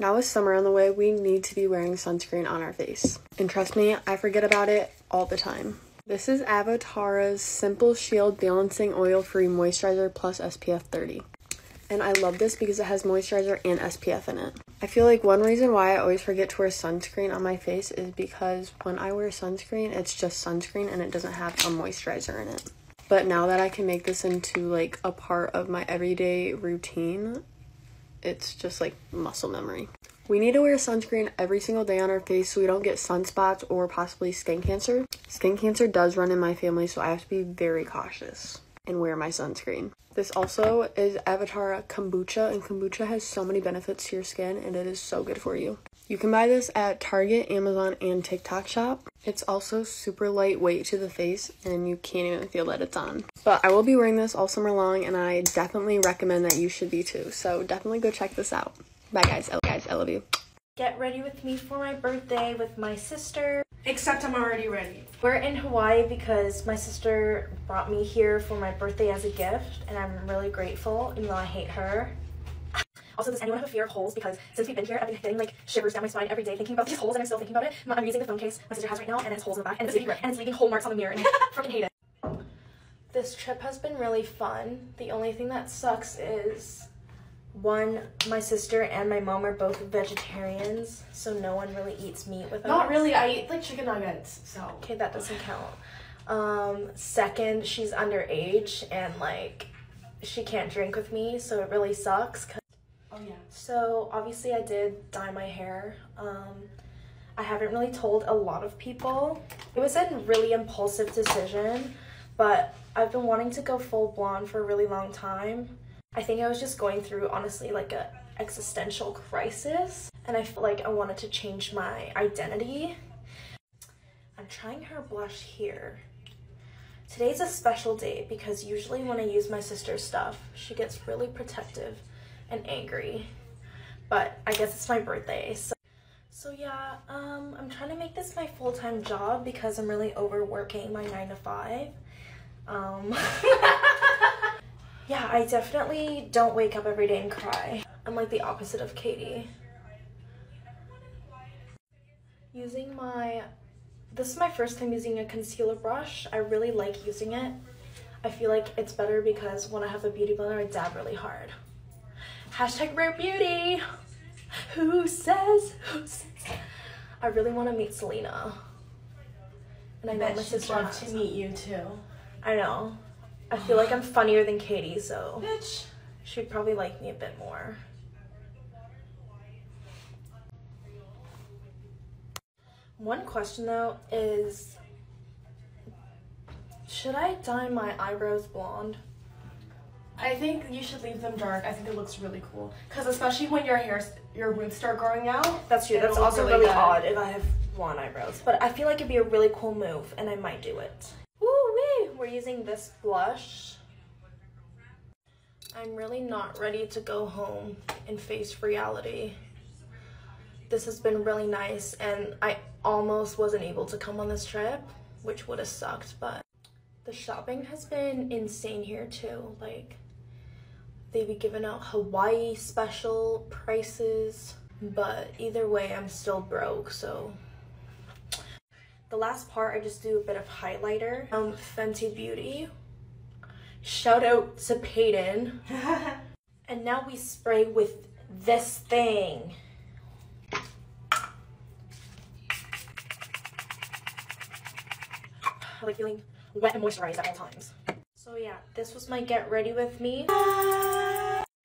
Now with summer on the way, we need to be wearing sunscreen on our face. And trust me, I forget about it all the time. This is Avatara's Simple Shield Balancing Oil Free Moisturizer plus SPF 30. And I love this because it has moisturizer and SPF in it. I feel like one reason why I always forget to wear sunscreen on my face is because when I wear sunscreen, it's just sunscreen and it doesn't have a moisturizer in it. But now that I can make this into like a part of my everyday routine, it's just like muscle memory. We need to wear sunscreen every single day on our face so we don't get sunspots or possibly skin cancer. Skin cancer does run in my family, so I have to be very cautious and wear my sunscreen. This also is Avatara Kombucha, and kombucha has so many benefits to your skin, and it is so good for you. You can buy this at Target, Amazon, and TikTok shop. It's also super lightweight to the face, and you can't even feel that it's on. But I will be wearing this all summer long, and I definitely recommend that you should be too. So definitely go check this out. Bye, guys. I, guys, I love you. Get ready with me for my birthday with my sister. Except I'm already ready. We're in Hawaii because my sister brought me here for my birthday as a gift, and I'm really grateful, even though I hate her. Also, does anyone have a fear of holes? Because since we've been here, I've been getting like shivers down my spine every day thinking about these holes, and I'm still thinking about it. I'm using the phone case my sister has right now, and it has holes in the back, and it's, leaving, and it's leaving hole marks on the mirror, and I freaking hate it. This trip has been really fun. The only thing that sucks is one, my sister and my mom are both vegetarians, so no one really eats meat with us. Not really. I eat like chicken nuggets, so. Okay, that doesn't count. Um, second, she's underage and like she can't drink with me, so it really sucks. oh yeah. So obviously, I did dye my hair. Um, I haven't really told a lot of people. It was a really impulsive decision, but I've been wanting to go full blonde for a really long time. I think I was just going through honestly like a existential crisis, and I felt like I wanted to change my identity. I'm trying her blush here. Today's a special day because usually when I use my sister's stuff, she gets really protective and angry. But I guess it's my birthday, so so yeah, um, I'm trying to make this my full-time job because I'm really overworking my nine to five. Um, yeah, I definitely don't wake up every day and cry. I'm like the opposite of Katie. Using my this is my first time using a concealer brush. I really like using it. I feel like it's better because when I have a beauty blender, I dab really hard. Hashtag rare beauty. Who says? Who says? I really want to meet Selena. And I know bet my sister love to meet you too. I know. I feel like I'm funnier than Katie, so Bitch. she'd probably like me a bit more. One question though is should I dye my eyebrows blonde? I think you should leave them dark. I think it looks really cool. Cause especially when your hair, your roots start growing out. That's true. That's also really really odd if I have blonde eyebrows. But I feel like it'd be a really cool move and I might do it. Using this blush. I'm really not ready to go home and face reality. This has been really nice and I almost wasn't able to come on this trip, which would have sucked, but the shopping has been insane here too. Like they be giving out Hawaii special prices, but either way, I'm still broke, so. The last part, I just do a bit of highlighter. Um, Fenty Beauty. Shout out to Peyton. and now we spray with this thing. I like feeling wet and moisturized at all times. So yeah, this was my get ready with me.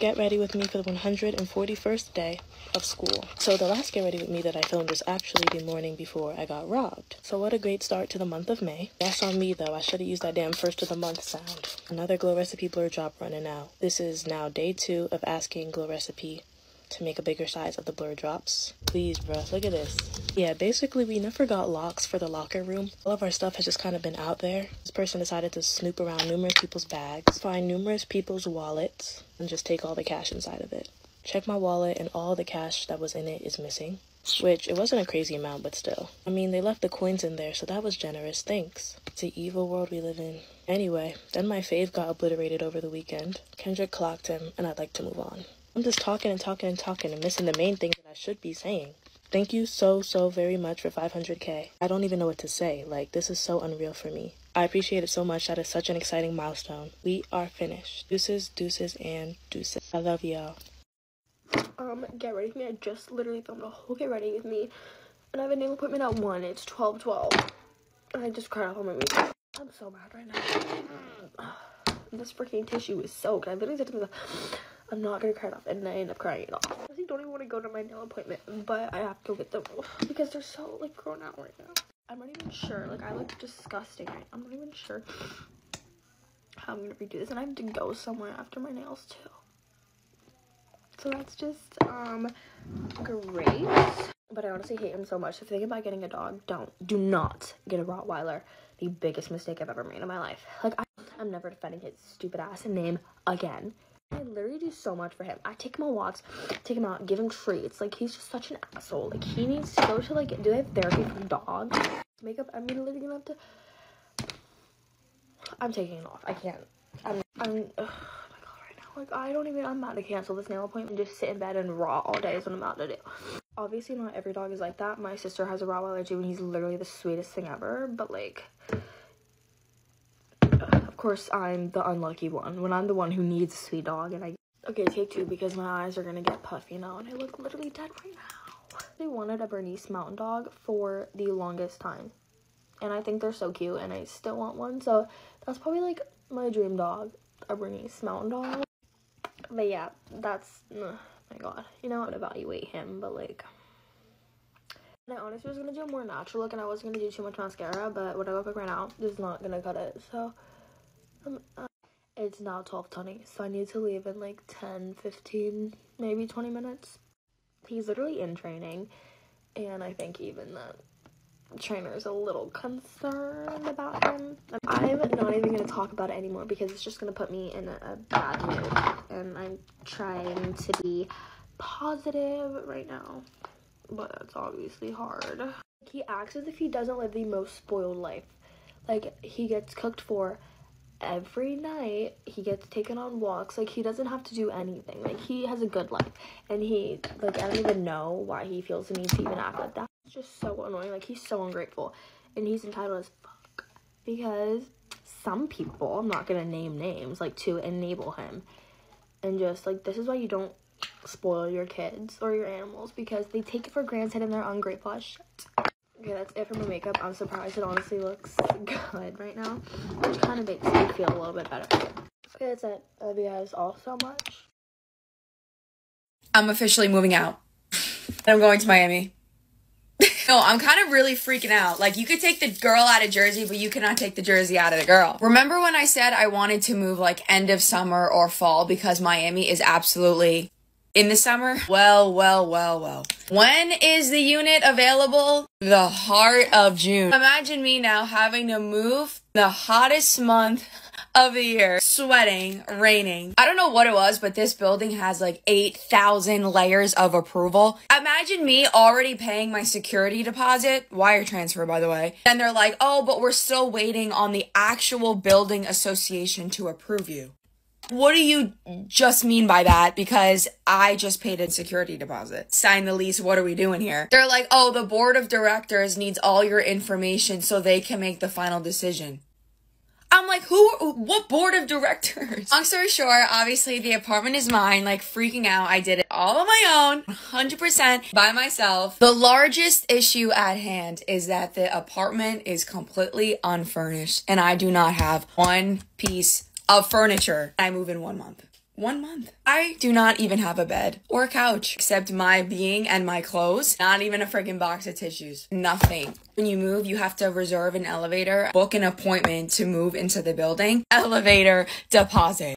Get ready with me for the 141st day of school. So the last get ready with me that I filmed was actually the morning before I got robbed. So what a great start to the month of May. That's on me though. I should have used that damn first of the month sound. Another Glow Recipe blur drop running out. This is now day two of asking Glow Recipe to make a bigger size of the blur drops. Please, bruh, look at this. Yeah, basically we never got locks for the locker room. All of our stuff has just kind of been out there. This person decided to snoop around numerous people's bags, find numerous people's wallets, and just take all the cash inside of it. Check my wallet and all the cash that was in it is missing. Which, it wasn't a crazy amount, but still. I mean, they left the coins in there, so that was generous. Thanks. It's the evil world we live in. Anyway, then my fave got obliterated over the weekend. Kendrick clocked him, and I'd like to move on. I'm just talking and talking and talking and missing the main thing that I should be saying. Thank you so, so very much for 500k. I don't even know what to say. Like, this is so unreal for me. I appreciate it so much. That is such an exciting milestone. We are finished. Deuces, deuces, and deuces. I love y'all. Um, get ready with me. I just literally filmed a whole get ready with me. And I have a nail appointment at 1. It's 12 12. And I just cried off on my makeup. I'm so mad right now. this freaking tissue is soaked. I literally said to myself, I'm not gonna cry it off, and I end up crying it off. I honestly don't even want to go to my nail appointment, but I have to get them because they're so like grown out right now. I'm not even sure. Like I look disgusting. Right? I'm not even sure how I'm gonna redo this, and I have to go somewhere after my nails too. So that's just um great. But I honestly hate him so much. If you think about getting a dog, don't do not get a Rottweiler. The biggest mistake I've ever made in my life. Like I, I'm never defending his stupid ass name again. I literally do so much for him. I take him on walks, take him out, give him treats. Like he's just such an asshole. Like he needs to go to like do they have therapy for dogs? Makeup. I'm literally gonna have to. I'm taking it off. I can't. I'm. I'm. Oh my god, right now. Like I don't even. I'm about to cancel this nail appointment. Just sit in bed and raw all day is what I'm about to do. Obviously, not every dog is like that. My sister has a Rottweiler too, and he's literally the sweetest thing ever. But like course I'm the unlucky one when I'm the one who needs a sweet dog and I okay take two because my eyes are gonna get puffy now and I look literally dead right now. They wanted a Bernese Mountain Dog for the longest time and I think they're so cute and I still want one so that's probably like my dream dog a Bernese Mountain Dog. But yeah that's ugh, my god you know I would evaluate him but like I honestly was gonna do a more natural look and I wasn't gonna do too much mascara, but what I look like right now is not gonna cut it. So um, uh, it's now 12.20, so I need to leave in like 10, 15, maybe 20 minutes. He's literally in training, and I think even the trainer is a little concerned about him. I'm not even gonna talk about it anymore because it's just gonna put me in a, a bad mood, and I'm trying to be positive right now but that's obviously hard. He acts as if he doesn't live the most spoiled life. Like, he gets cooked for every night. He gets taken on walks. Like, he doesn't have to do anything. Like, he has a good life. And he, like, I don't even know why he feels the need to even act like that. It's just so annoying. Like, he's so ungrateful. And he's entitled as fuck. Because some people, I'm not gonna name names, like, to enable him. And just, like, this is why you don't spoil your kids or your animals because they take it for granted and they're ungrateful as shit. Okay, that's it for my makeup. I'm surprised it honestly looks good right now, which kind of makes me feel a little bit better. Okay, that's it. I love you guys all so much. I'm officially moving out. I'm going to Miami. no, I'm kind of really freaking out. Like, you could take the girl out of Jersey, but you cannot take the Jersey out of the girl. Remember when I said I wanted to move like end of summer or fall because Miami is absolutely in the summer? Well, well, well, well. When is the unit available? The heart of June. Imagine me now having to move the hottest month of the year, sweating, raining. I don't know what it was, but this building has like 8,000 layers of approval. Imagine me already paying my security deposit, wire transfer, by the way. And they're like, oh, but we're still waiting on the actual building association to approve you what do you just mean by that? Because I just paid a security deposit. Sign the lease. What are we doing here? They're like, oh, the board of directors needs all your information so they can make the final decision. I'm like, who, what board of directors? Long story short, obviously the apartment is mine, like freaking out. I did it all on my own, 100% by myself. The largest issue at hand is that the apartment is completely unfurnished and I do not have one piece of furniture. I move in one month. One month. I do not even have a bed or a couch except my being and my clothes. Not even a freaking box of tissues. Nothing. When you move, you have to reserve an elevator, book an appointment to move into the building. Elevator deposit.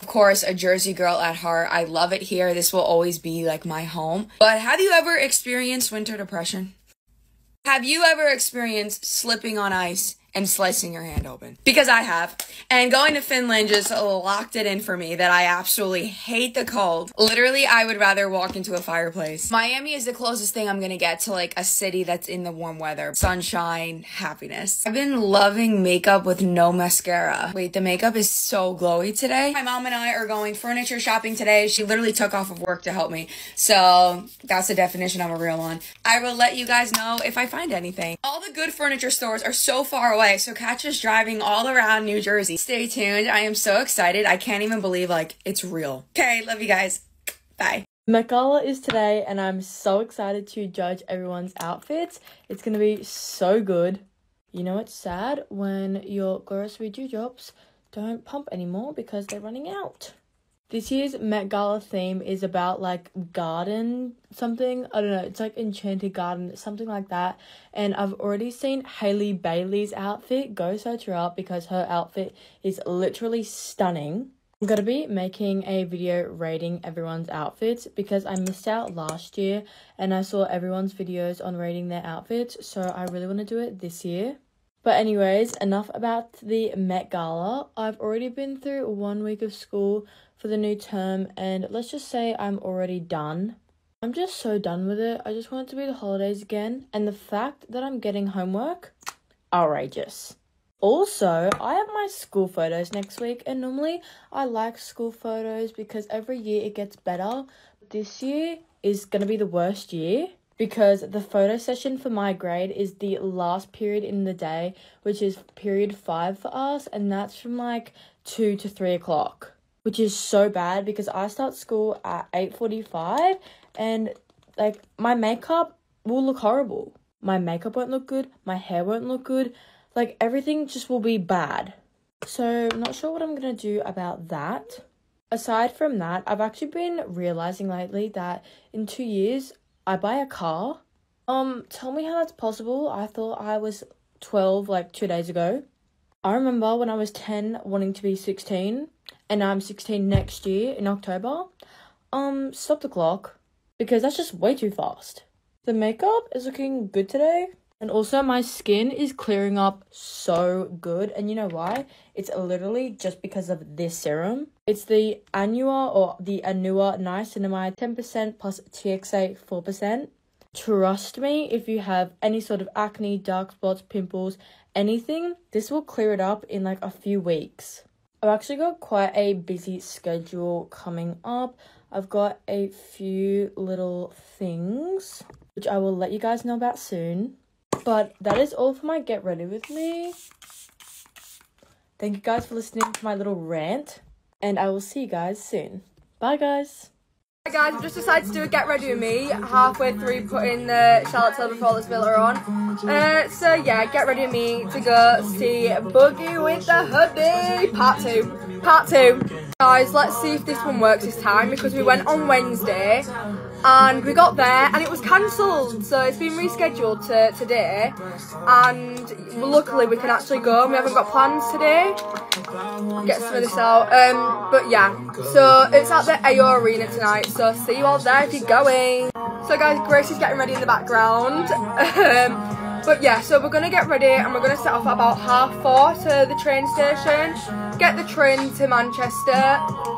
Of course, a Jersey girl at heart. I love it here. This will always be like my home. But have you ever experienced winter depression? Have you ever experienced slipping on ice and slicing your hand open. Because I have. And going to Finland just locked it in for me that I absolutely hate the cold. Literally, I would rather walk into a fireplace. Miami is the closest thing I'm gonna get to like a city that's in the warm weather. Sunshine, happiness. I've been loving makeup with no mascara. Wait, the makeup is so glowy today. My mom and I are going furniture shopping today. She literally took off of work to help me. So that's the definition of a real one. I will let you guys know if I find anything. All the good furniture stores are so far away, so catch us driving all around New Jersey. Stay tuned. I am so excited. I can't even believe like it's real. Okay, love you guys. Bye. Met Gala is today, and I'm so excited to judge everyone's outfits. It's gonna be so good. You know, it's sad when your Glow Recipe dew drops don't pump anymore because they're running out. This year's Met Gala theme is about like garden something. I don't know. It's like enchanted garden, something like that. And I've already seen Hailey Bailey's outfit. Go search her up because her outfit is literally stunning. I'm gonna be making a video rating everyone's outfits because I missed out last year and I saw everyone's videos on rating their outfits, so I really want to do it this year. But anyways, enough about the Met Gala. I've already been through one week of school for the new term, and let's just say I'm already done. I'm just so done with it. I just want it to be the holidays again, and the fact that I'm getting homework, outrageous. Also, I have my school photos next week, and normally I like school photos because every year it gets better. This year is gonna be the worst year because the photo session for my grade is the last period in the day, which is period five for us, and that's from like two to three o'clock which is so bad because I start school at 8:45 and like my makeup will look horrible. My makeup won't look good, my hair won't look good, like everything just will be bad. So, I'm not sure what I'm to do about that. Aside from that, I've actually been realizing lately that in 2 years I buy a car. Um, tell me how that's possible. I thought I was 12 like 2 days ago. I remember when I was 10 wanting to be 16 and I'm 16 next year in October, um, stop the clock because that's just way too fast. The makeup is looking good today. And also my skin is clearing up so good. And you know why? It's literally just because of this serum. It's the Anua or the Anua Niacinamide 10% plus TXA 4%. Trust me, if you have any sort of acne, dark spots, pimples, anything, this will clear it up in like a few weeks. I've actually got quite a busy schedule coming up. I've got a few little things which I will let you guys know about soon. But that is all for my get ready with me. Thank you guys for listening to my little rant, and I will see you guys soon. Bye, guys. Hi guys, I've just decided to do a get ready with me halfway through putting the Charlotte Tilbury Flawless Filter on. Uh, so yeah, get ready with me to go see Boogie with the Hoodie part two. Part two. Guys, let's see if this one works this time because we went on Wednesday and we got there and it was cancelled. So it's been rescheduled to today. And luckily we can actually go we haven't got plans today. Get some of this out. Um but yeah. So it's at the AO Arena tonight. So see you all there if you're going. So guys Grace is getting ready in the background. Um but yeah, so we're gonna get ready and we're gonna set off about half four to the train station, get the train to Manchester,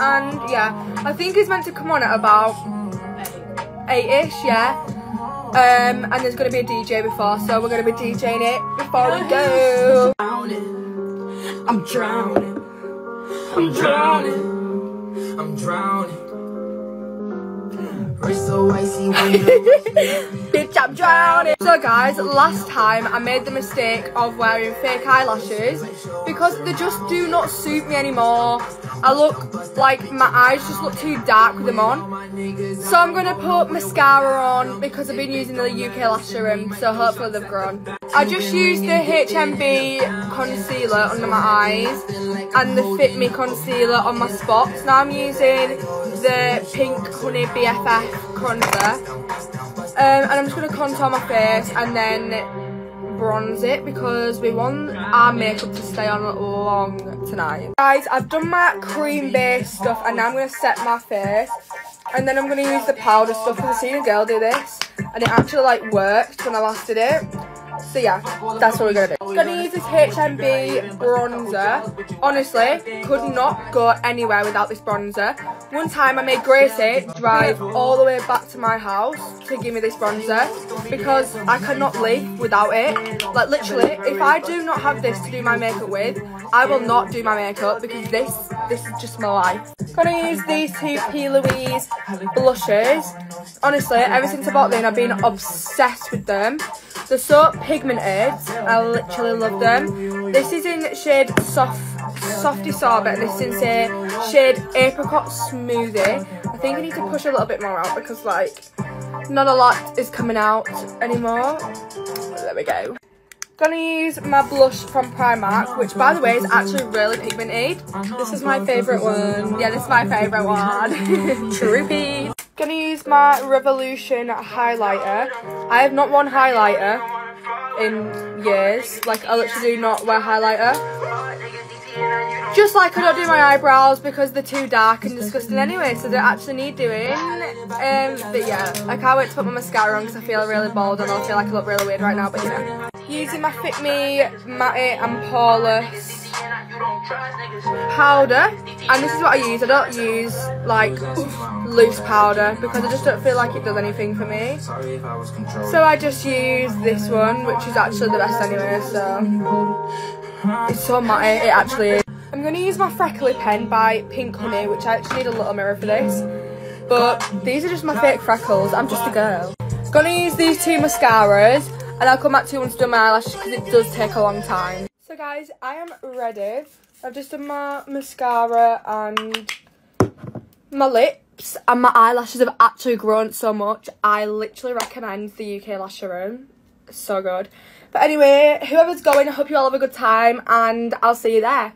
and yeah, I think he's meant to come on at about eight-ish, yeah. Um, and there's going to be a DJ before, so we're going to be DJing it before we go. I'm drowning. I'm drowning. I'm drowning. Bitch, I'm drowning. So guys, last time I made the mistake of wearing fake eyelashes because they just do not suit me anymore. I look like my eyes just look too dark with them on. So I'm going to put mascara on because I've been using the UK Lash Serum, so hopefully they've grown. I just used the HMB concealer under my eyes and the Fit Me concealer on my spots. Now I'm using the Pink Honey BFF contour. Um, and I'm just going to contour my face and then bronze it because we want our makeup to stay on long tonight. Guys, I've done my cream base stuff and now I'm going to set my face. And then I'm going to use the powder stuff because I've seen a girl do this. And it actually like worked when I last did it. So yeah, that's what we're gonna do. Gonna use this HMB bronzer. Honestly, could not go anywhere without this bronzer. One time I made Gracie drive all the way back to my house to give me this bronzer because I cannot live without it. Like literally, if I do not have this to do my makeup with, I will not do my makeup because this this is just my life. Gonna use these two P. Louise blushes. Honestly, ever since I bought them, I've been obsessed with them. They're so pigmented. I literally love them. This is in shade soft, softy sorbet, this is in shade apricot smoothie. I think I need to push a little bit more out because like not a lot is coming out anymore. There we go. Gonna use my blush from Primark, which by the way is actually really pigmented. This is my favourite one. Yeah, this is my favourite one. Troopy. Gonna use my Revolution highlighter. I have not worn highlighter in years. Like, I literally do not wear highlighter. Just like I don't do my eyebrows because they're too dark and disgusting anyway, so they actually need doing. Um, but yeah, Like I can't wait to put my mascara on because I feel really bold and I feel like I look really weird right now, but you know. Using my Fit Me Matte and Poreless powder, and this is what I use. I don't use like loose powder because I just don't feel like it does anything for me. So I just use this one, which is actually the best anyway, so it's so matte, it actually is. I'm going to use my Freckly pen by Pink Honey, which I actually need a little mirror for this. But these are just my fake freckles. I'm just a girl. Gonna use these two mascaras and I'll come back to you once I've done my eyelashes because it does take a long time. So guys, I am ready. I've just done my mascara and my lips and my eyelashes have actually grown so much. I literally recommend the UK Lash Serum. So good. But anyway, whoever's going, I hope you all have a good time and I'll see you there.